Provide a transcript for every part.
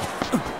Ugh.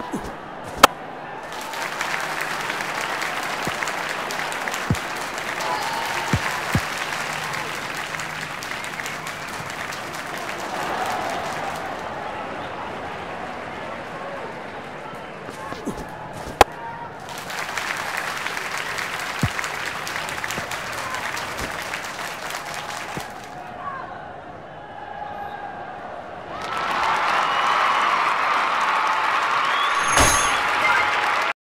Ooh.